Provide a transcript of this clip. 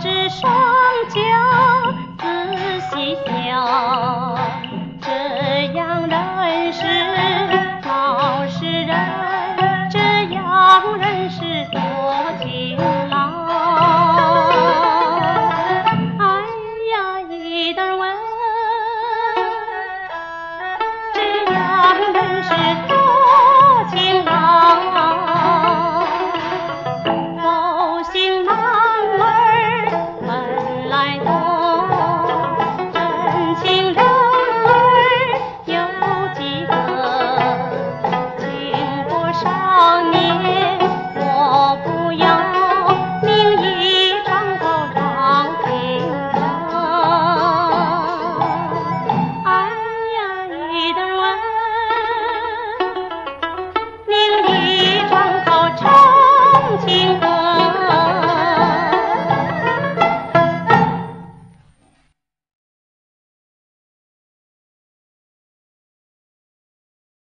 只双脚仔细想，这样的恩老实人，这样人是多勤劳。哎呀，一段文，这样人是。Thank you.